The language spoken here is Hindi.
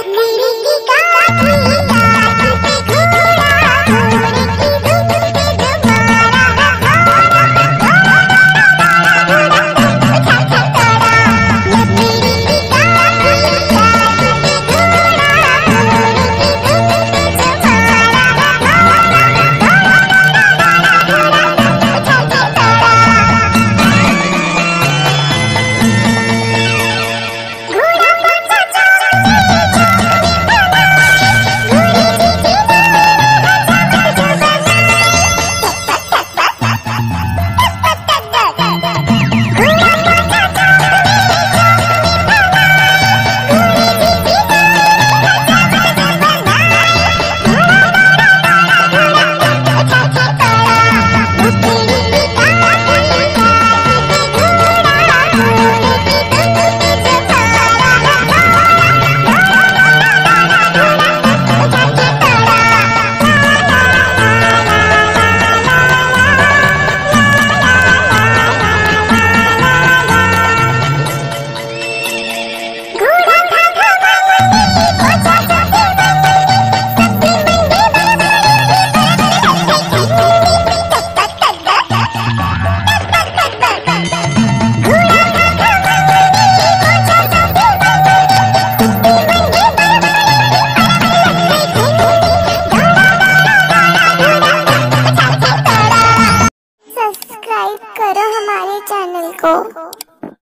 What we need. करो हमारे चैनल को।